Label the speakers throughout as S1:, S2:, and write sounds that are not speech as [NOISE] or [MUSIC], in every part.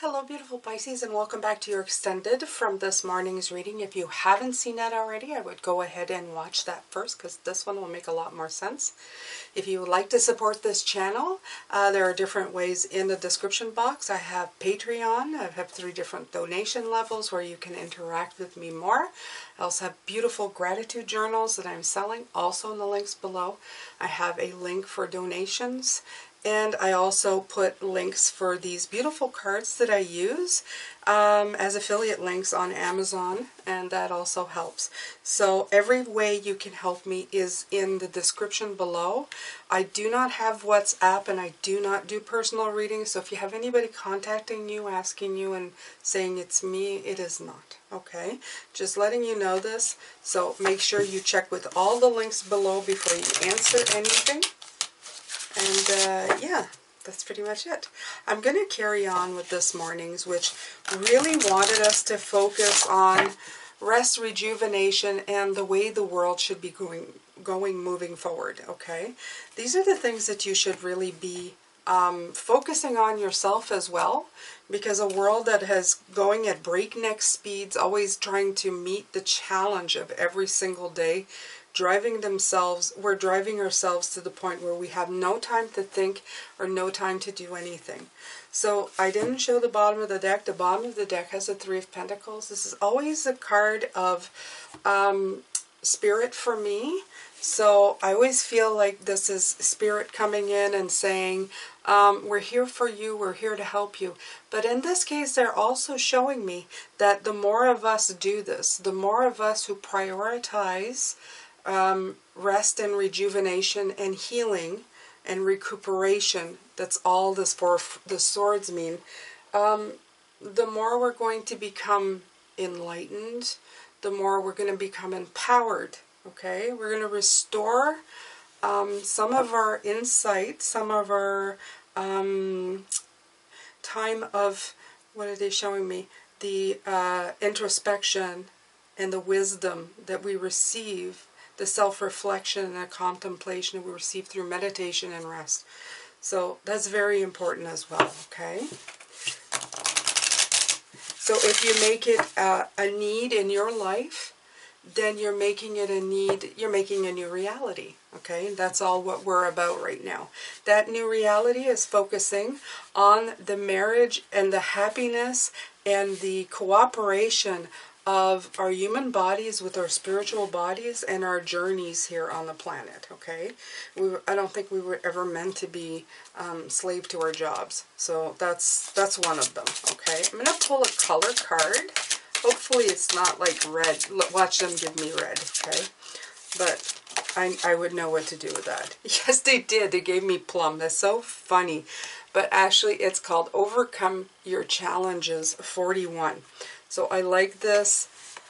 S1: Hello, beautiful Pisces, and welcome back to your extended from this morning's reading. If you haven't seen that already, I would go ahead and watch that first because this one will make a lot more sense. If you would like to support this channel, uh, there are different ways in the description box. I have Patreon. I have three different donation levels where you can interact with me more. I also have beautiful gratitude journals that I'm selling, also in the links below. I have a link for donations and I also put links for these beautiful cards that I use um, as affiliate links on Amazon, and that also helps. So every way you can help me is in the description below. I do not have WhatsApp, and I do not do personal readings, so if you have anybody contacting you, asking you, and saying it's me, it is not, okay? Just letting you know this, so make sure you check with all the links below before you answer anything. And uh, yeah, that's pretty much it. I'm going to carry on with this morning's, which really wanted us to focus on rest, rejuvenation, and the way the world should be going, going moving forward, okay? These are the things that you should really be um, focusing on yourself as well, because a world that has going at breakneck speeds, always trying to meet the challenge of every single day, driving themselves, we're driving ourselves to the point where we have no time to think or no time to do anything. So I didn't show the bottom of the deck. The bottom of the deck has a Three of Pentacles. This is always a card of um, spirit for me. So I always feel like this is spirit coming in and saying, um, we're here for you, we're here to help you. But in this case, they're also showing me that the more of us do this, the more of us who prioritize um, rest and rejuvenation and healing and recuperation. That's all this four the swords mean. Um, the more we're going to become enlightened, the more we're going to become empowered. Okay, we're going to restore um, some of our insight, some of our um, time of what are they showing me? The uh, introspection and the wisdom that we receive the self-reflection and the contemplation we receive through meditation and rest. So that's very important as well, okay? So if you make it a, a need in your life, then you're making it a need, you're making a new reality, okay? That's all what we're about right now. That new reality is focusing on the marriage and the happiness and the cooperation of our human bodies with our spiritual bodies and our journeys here on the planet, okay? We, I don't think we were ever meant to be um, slave to our jobs. So that's, that's one of them, okay? I'm going to pull a color card. Hopefully it's not like red. Watch them give me red, okay? But I, I would know what to do with that. [LAUGHS] Yes, they did. They gave me plum. That's so funny. But actually, it's called Overcome Your Challenges 41. So I like this.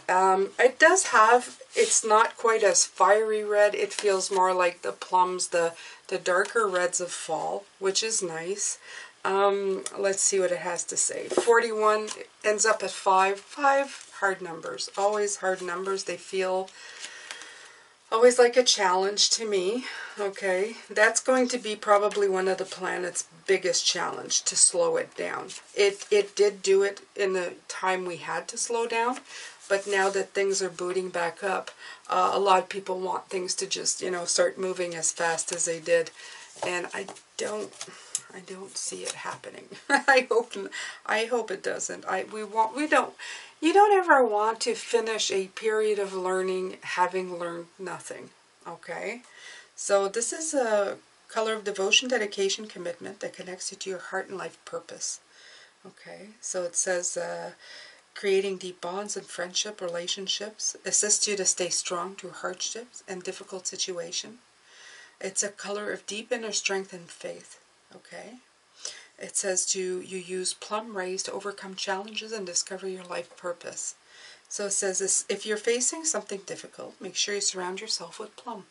S1: Um, it does have, it's not quite as fiery red. It feels more like the plums, the, the darker reds of fall, which is nice. Um, let's see what it has to say. 41 ends up at 5. 5 hard numbers. Always hard numbers. They feel always like a challenge to me. Okay, that's going to be probably one of the planet's biggest challenge to slow it down. It it did do it in the time we had to slow down, but now that things are booting back up, uh, a lot of people want things to just you know start moving as fast as they did, and I don't. I don't see it happening. [LAUGHS] I hope I hope it doesn't. I we want we don't you don't ever want to finish a period of learning having learned nothing. Okay? So this is a color of devotion, dedication, commitment that connects you to your heart and life purpose. Okay? So it says uh, creating deep bonds and friendship relationships, assists you to stay strong through hardships and difficult situations. It's a color of deep inner strength and faith. Okay? It says to you use plum rays to overcome challenges and discover your life purpose. So it says this, if you're facing something difficult, make sure you surround yourself with plum.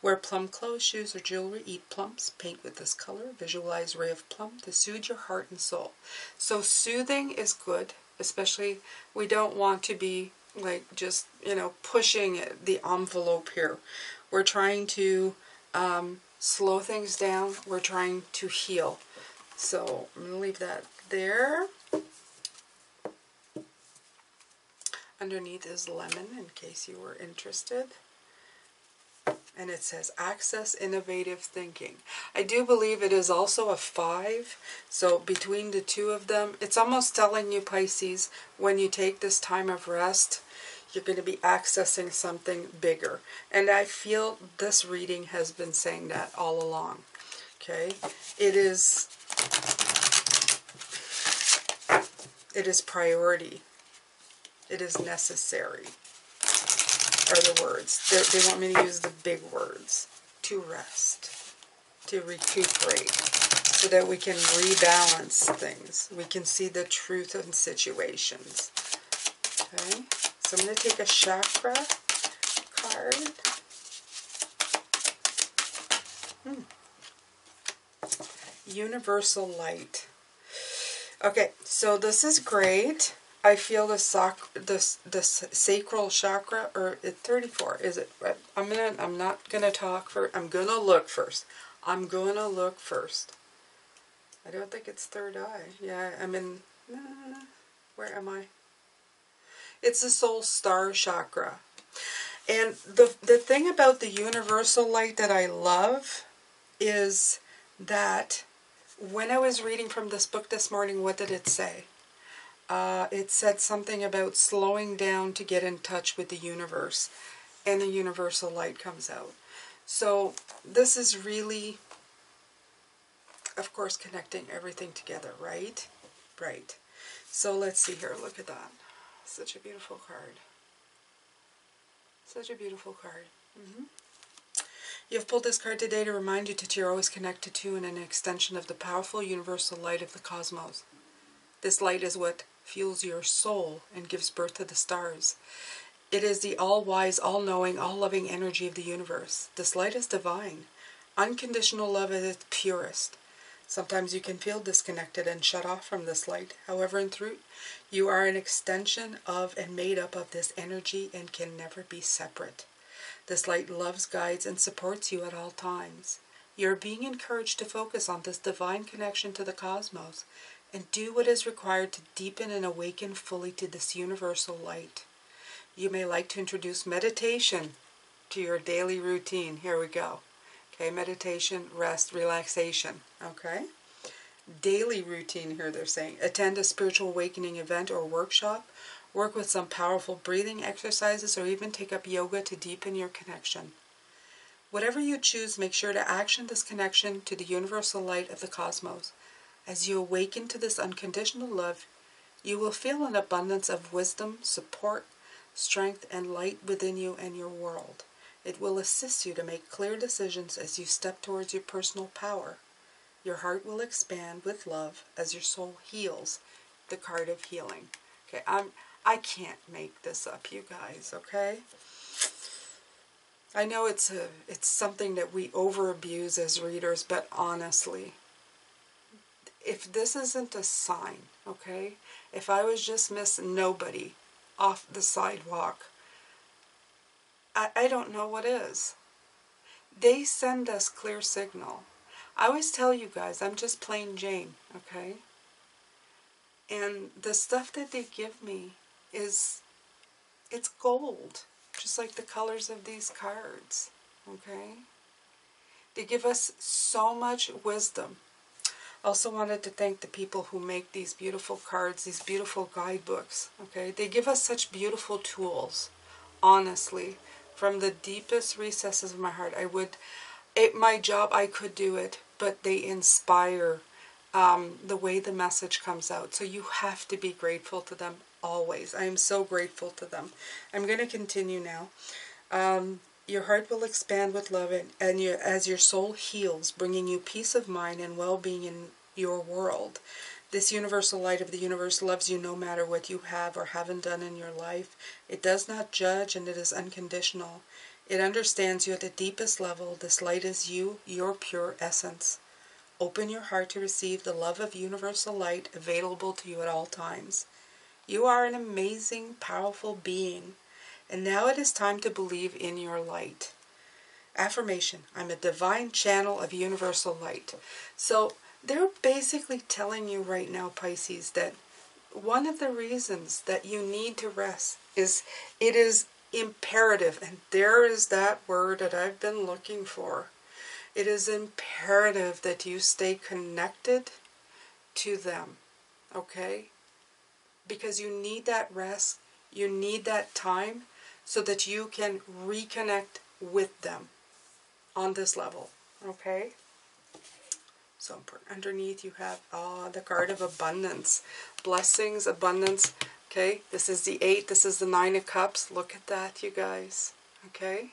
S1: Wear plum clothes, shoes, or jewelry. Eat plums. Paint with this color. Visualize ray of plum to soothe your heart and soul. So soothing is good, especially we don't want to be like just, you know, pushing the envelope here. We're trying to um, slow things down. We're trying to heal. So I'm going to leave that there. Underneath is lemon in case you were interested. And it says access innovative thinking. I do believe it is also a five. So between the two of them, it's almost telling you Pisces when you take this time of rest, you're going to be accessing something bigger. And I feel this reading has been saying that all along. Okay? It is it is priority. It is necessary, are the words. They're, they want me to use the big words. To rest, to recuperate, so that we can rebalance things. We can see the truth in situations. Okay, so I'm going to take a chakra card. Hmm. Universal light. Okay, so this is great. I feel the soc the the sacral chakra or at 34 is it I'm gonna I'm not gonna talk for I'm gonna look first I'm gonna look first I don't think it's third eye yeah I'm in uh, where am I it's the soul star chakra and the the thing about the universal light that I love is that when I was reading from this book this morning, what did it say? Uh, it said something about slowing down to get in touch with the universe, and the universal light comes out. So this is really, of course, connecting everything together, right? Right. So let's see here. Look at that. Such a beautiful card. Such a beautiful card. Mm -hmm. You have pulled this card today to remind you that you're always connected to and an extension of the powerful universal light of the cosmos. This light is what fuels your soul and gives birth to the stars. It is the all-wise, all-knowing, all-loving energy of the universe. This light is divine. Unconditional love at its purest. Sometimes you can feel disconnected and shut off from this light. However, in truth, you are an extension of and made up of this energy and can never be separate. This light loves, guides, and supports you at all times. You are being encouraged to focus on this divine connection to the cosmos and do what is required to deepen and awaken fully to this universal light. You may like to introduce meditation to your daily routine. Here we go. Okay, meditation, rest, relaxation. Okay? Daily routine here, they're saying. Attend a spiritual awakening event or workshop work with some powerful breathing exercises, or even take up yoga to deepen your connection. Whatever you choose, make sure to action this connection to the universal light of the cosmos. As you awaken to this unconditional love, you will feel an abundance of wisdom, support, strength, and light within you and your world. It will assist you to make clear decisions as you step towards your personal power. Your heart will expand with love as your soul heals, the card of healing. Okay, I'm I can't make this up, you guys, okay? I know it's a it's something that we over abuse as readers, but honestly, if this isn't a sign, okay? If I was just Miss Nobody off the sidewalk, I, I don't know what is. They send us clear signal. I always tell you guys, I'm just plain Jane, okay? And the stuff that they give me is it's gold, just like the colors of these cards. Okay? They give us so much wisdom. Also wanted to thank the people who make these beautiful cards, these beautiful guidebooks. Okay? They give us such beautiful tools. Honestly, from the deepest recesses of my heart, I would it my job I could do it, but they inspire um, the way the message comes out. So you have to be grateful to them always. I am so grateful to them. I'm going to continue now. Um, your heart will expand with love and, and your, as your soul heals, bringing you peace of mind and well-being in your world. This universal light of the universe loves you no matter what you have or haven't done in your life. It does not judge and it is unconditional. It understands you at the deepest level. This light is you, your pure essence. Open your heart to receive the love of universal light available to you at all times. You are an amazing, powerful being, and now it is time to believe in your light. Affirmation I'm a divine channel of universal light. So they're basically telling you right now, Pisces, that one of the reasons that you need to rest is it is imperative, and there is that word that I've been looking for. It is imperative that you stay connected to them, okay? Because you need that rest, you need that time so that you can reconnect with them on this level, okay? So underneath you have oh, the card of abundance, blessings, abundance. Okay, this is the eight, this is the nine of cups. Look at that, you guys. Okay,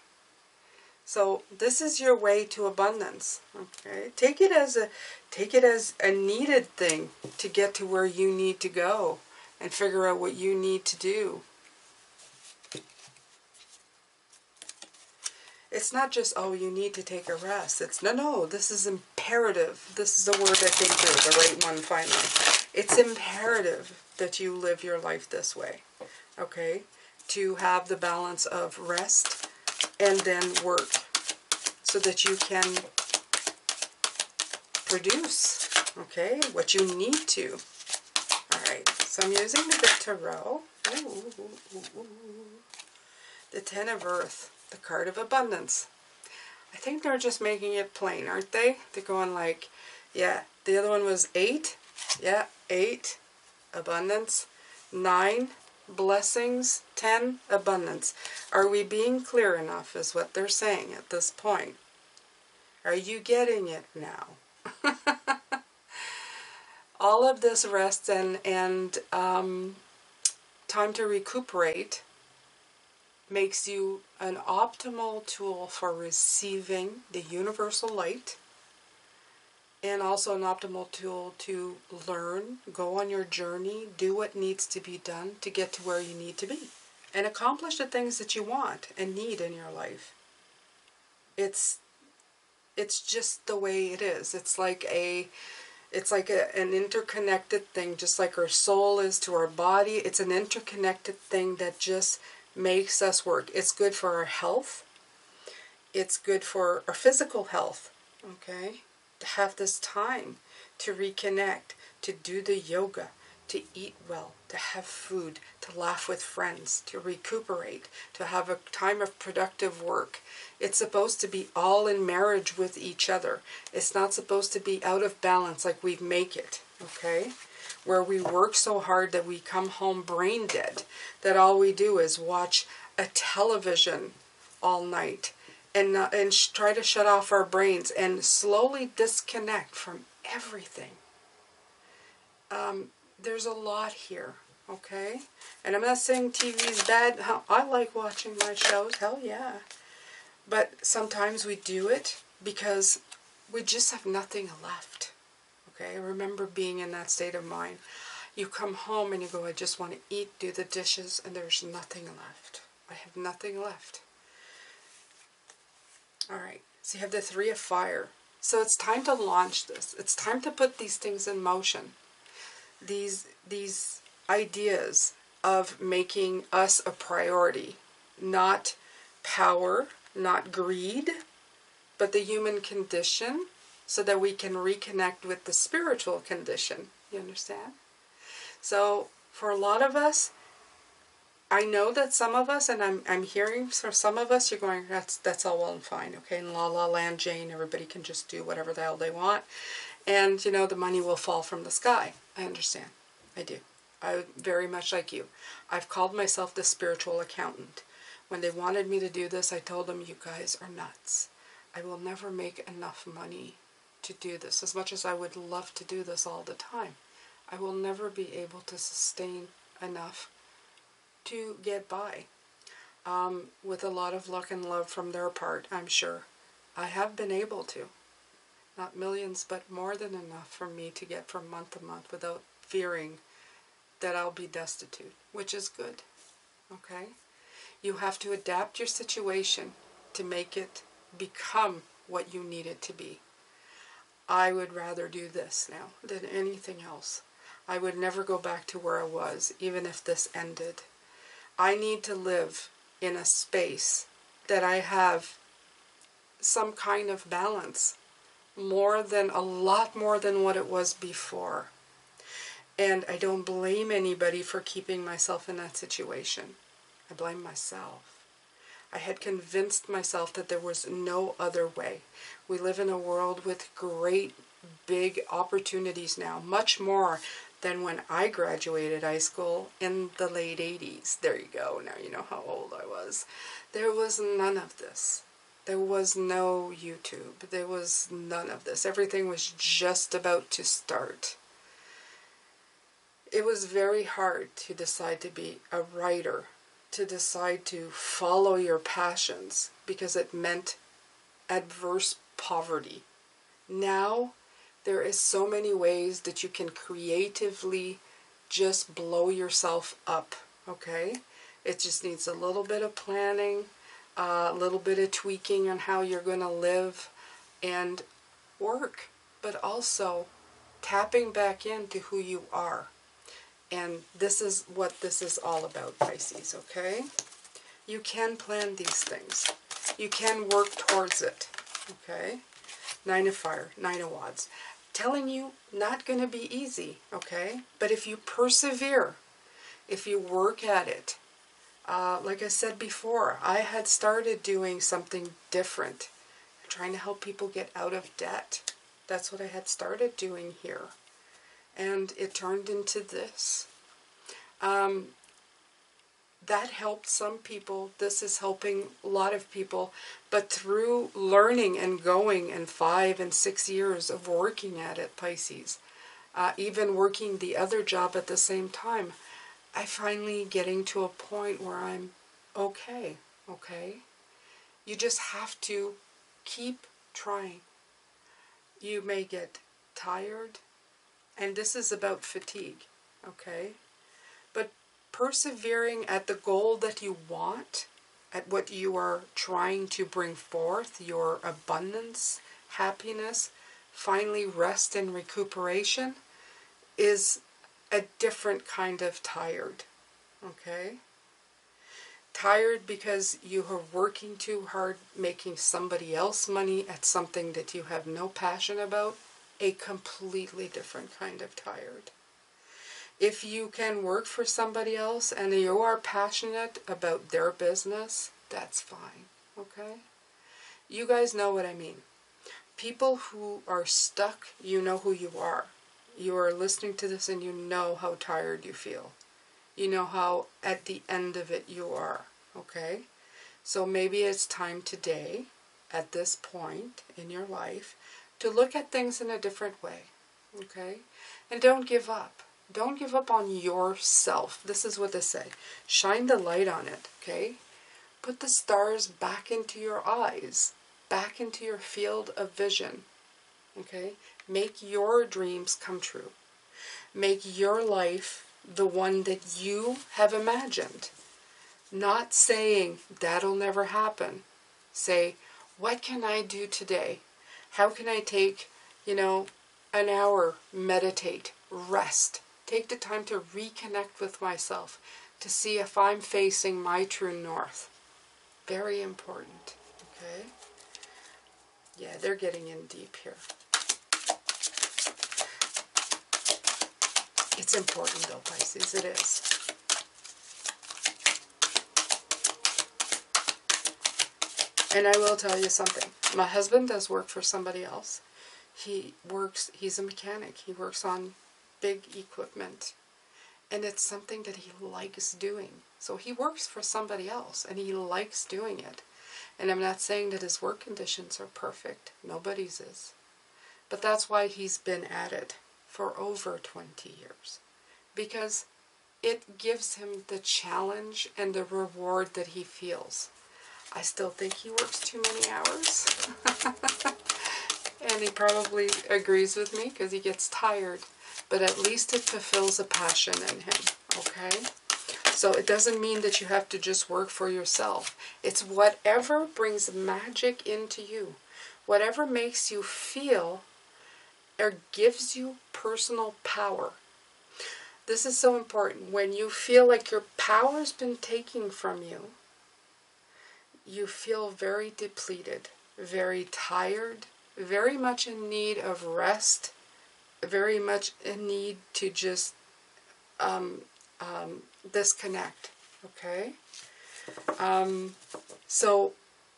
S1: so this is your way to abundance. Okay, take it as a take it as a needed thing to get to where you need to go and figure out what you need to do. It's not just, oh, you need to take a rest. It's, no, no, this is imperative. This is the word I think is the right one finally. It's imperative that you live your life this way, okay? To have the balance of rest and then work so that you can produce, okay, what you need to. All right, so I'm using the Tarot. Ooh, ooh, ooh, the Ten of Earth the card of abundance. I think they're just making it plain, aren't they? They're going like, yeah, the other one was eight. Yeah, eight, abundance. Nine, blessings. Ten, abundance. Are we being clear enough is what they're saying at this point. Are you getting it now? [LAUGHS] All of this rest and, and um, time to recuperate makes you an optimal tool for receiving the universal light and also an optimal tool to learn, go on your journey, do what needs to be done to get to where you need to be and accomplish the things that you want and need in your life. It's it's just the way it is. It's like a it's like a, an interconnected thing just like our soul is to our body. It's an interconnected thing that just makes us work. It's good for our health. It's good for our physical health, okay? To have this time to reconnect, to do the yoga, to eat well, to have food, to laugh with friends, to recuperate, to have a time of productive work. It's supposed to be all in marriage with each other. It's not supposed to be out of balance like we make it, okay? Where we work so hard that we come home brain dead, that all we do is watch a television all night and, uh, and try to shut off our brains and slowly disconnect from everything. Um, there's a lot here, okay? And I'm not saying TV's bad. I like watching my shows, hell yeah. But sometimes we do it because we just have nothing left. Okay, I remember being in that state of mind. You come home and you go, I just want to eat, do the dishes, and there's nothing left. I have nothing left. All right, so you have the Three of Fire. So it's time to launch this. It's time to put these things in motion. These, these ideas of making us a priority, not power, not greed, but the human condition so that we can reconnect with the spiritual condition. You understand? So, for a lot of us, I know that some of us, and I'm, I'm hearing for some of us, you're going, that's, that's all well and fine, okay? In La La Land, Jane, everybody can just do whatever the hell they want. And, you know, the money will fall from the sky. I understand. I do. I very much like you. I've called myself the spiritual accountant. When they wanted me to do this, I told them, you guys are nuts. I will never make enough money to do this, as much as I would love to do this all the time. I will never be able to sustain enough to get by. Um, with a lot of luck and love from their part, I'm sure. I have been able to. Not millions, but more than enough for me to get from month to month without fearing that I'll be destitute, which is good. Okay? You have to adapt your situation to make it become what you need it to be. I would rather do this now than anything else. I would never go back to where I was, even if this ended. I need to live in a space that I have some kind of balance, more than a lot more than what it was before. And I don't blame anybody for keeping myself in that situation. I blame myself. I had convinced myself that there was no other way. We live in a world with great big opportunities now, much more than when I graduated high school in the late 80s. There you go, now you know how old I was. There was none of this. There was no YouTube. There was none of this. Everything was just about to start. It was very hard to decide to be a writer, to decide to follow your passions, because it meant adverse poverty. Now, there is so many ways that you can creatively just blow yourself up, okay? It just needs a little bit of planning, a little bit of tweaking on how you're going to live and work, but also tapping back into who you are. And this is what this is all about, Pisces, okay? You can plan these things. You can work towards it, okay? Nine of fire, nine of wands. Telling you not going to be easy, okay? But if you persevere, if you work at it, uh, like I said before, I had started doing something different, trying to help people get out of debt. That's what I had started doing here. And it turned into this. Um, that helped some people. This is helping a lot of people. But through learning and going and five and six years of working at it, Pisces, uh, even working the other job at the same time, I finally getting to a point where I'm okay, okay? You just have to keep trying. You may get tired, and this is about fatigue, okay? But persevering at the goal that you want, at what you are trying to bring forth, your abundance, happiness, finally rest and recuperation, is a different kind of tired. Okay? Tired because you are working too hard, making somebody else money at something that you have no passion about. A completely different kind of tired. If you can work for somebody else and you are passionate about their business, that's fine. Okay? You guys know what I mean. People who are stuck, you know who you are you are listening to this and you know how tired you feel. You know how at the end of it you are, okay? So maybe it's time today, at this point in your life, to look at things in a different way, okay? And don't give up. Don't give up on yourself. This is what they say. Shine the light on it, okay? Put the stars back into your eyes, back into your field of vision, okay? Make your dreams come true. Make your life the one that you have imagined. Not saying that'll never happen. Say, what can I do today? How can I take, you know, an hour, meditate, rest, take the time to reconnect with myself, to see if I'm facing my true north. Very important, okay? Yeah, they're getting in deep here. It's important though, Pisces, it is. And I will tell you something. My husband does work for somebody else. He works, he's a mechanic. He works on big equipment. And it's something that he likes doing. So he works for somebody else and he likes doing it. And I'm not saying that his work conditions are perfect. Nobody's is. But that's why he's been at it for over 20 years because it gives him the challenge and the reward that he feels. I still think he works too many hours. [LAUGHS] and he probably agrees with me because he gets tired. But at least it fulfills a passion in him, okay? So it doesn't mean that you have to just work for yourself. It's whatever brings magic into you, whatever makes you feel or gives you personal power. This is so important. When you feel like your power's been taken from you, you feel very depleted, very tired, very much in need of rest, very much in need to just um, um, disconnect. Okay? Um, so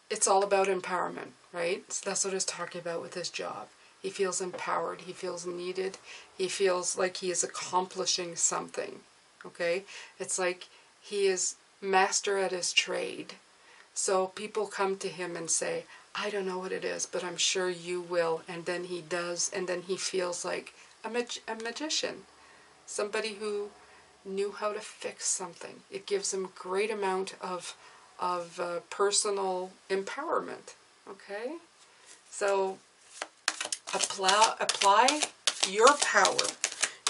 S1: it's all about empowerment, right? So that's what he's talking about with his job. He feels empowered, he feels needed, he feels like he is accomplishing something. Okay? It's like he is master at his trade. So people come to him and say, I don't know what it is, but I'm sure you will. And then he does, and then he feels like a, mag- a magician, somebody who knew how to fix something. It gives him great amount of of uh, personal empowerment. Okay, so apply apply your power,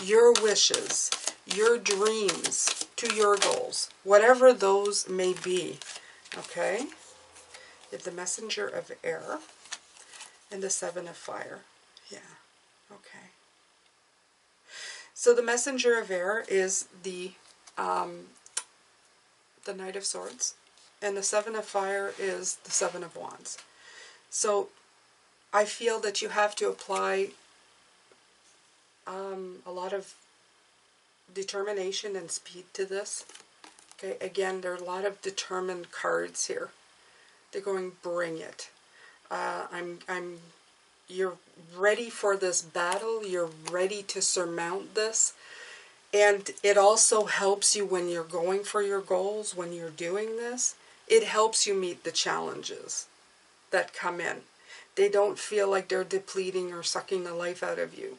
S1: your wishes, your dreams to your goals, whatever those may be. Okay, the messenger of air and the seven of fire. Yeah. Okay. So the messenger of air is the um, the knight of swords, and the seven of fire is the seven of wands. So I feel that you have to apply um, a lot of determination and speed to this. Okay, again, there are a lot of determined cards here. They're going, bring it. Uh, I'm, I'm you're ready for this battle, you're ready to surmount this. And it also helps you when you're going for your goals, when you're doing this, it helps you meet the challenges that come in. They don't feel like they're depleting or sucking the life out of you.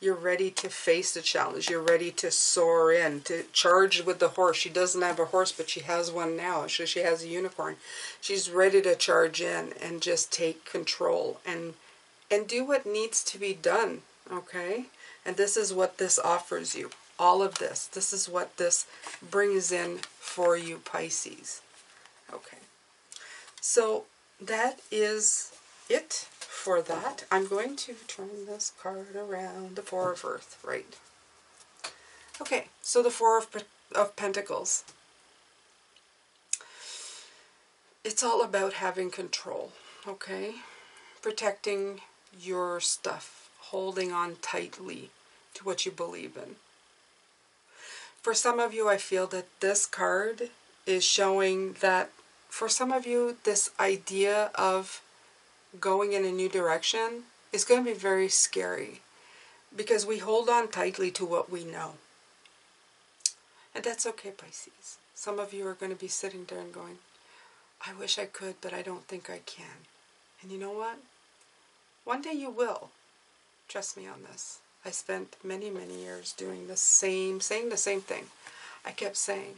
S1: You're ready to face the challenge. You're ready to soar in, to charge with the horse. She doesn't have a horse, but she has one now. So she has a unicorn. She's ready to charge in and just take control and and do what needs to be done, okay? And this is what this offers you. All of this. This is what this brings in for you, Pisces. Okay. So that is it for that. I'm going to turn this card around, the Four of Earth, right? Okay, so the Four of, of Pentacles. It's all about having control, okay? Protecting your stuff, holding on tightly to what you believe in. For some of you, I feel that this card is showing that for some of you, this idea of going in a new direction is going to be very scary because we hold on tightly to what we know. And that's okay, Pisces. Some of you are going to be sitting there and going, I wish I could, but I don't think I can. And you know what? One day you will. Trust me on this. I spent many, many years doing the same, saying the same thing. I kept saying,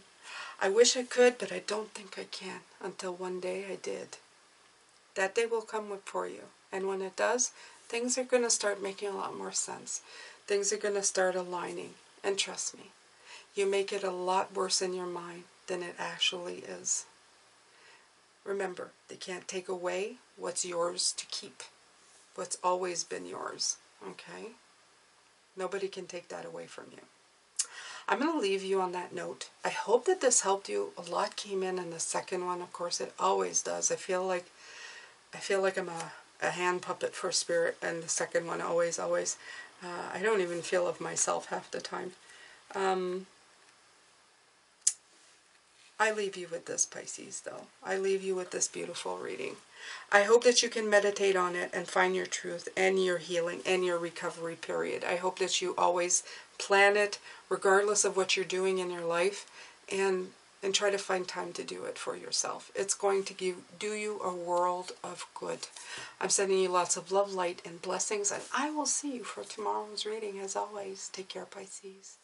S1: I wish I could, but I don't think I can, until one day I did. That day will come for you. And when it does, things are going to start making a lot more sense. Things are going to start aligning. And trust me, you make it a lot worse in your mind than it actually is. Remember, they can't take away what's yours to keep what's always been yours. Okay? Nobody can take that away from you. I'm going to leave you on that note. I hope that this helped you. A lot came in in the second one. Of course, it always does. I feel like I feel like I'm a, a hand puppet for spirit, and the second one always, always. Uh, I don't even feel of myself half the time. Um, I leave you with this, Pisces, though. I leave you with this beautiful reading. I hope that you can meditate on it and find your truth and your healing and your recovery period. I hope that you always plan it, regardless of what you're doing in your life, and and try to find time to do it for yourself. It's going to give, do you a world of good. I'm sending you lots of love, light, and blessings, and I will see you for tomorrow's reading. As always, take care, Pisces.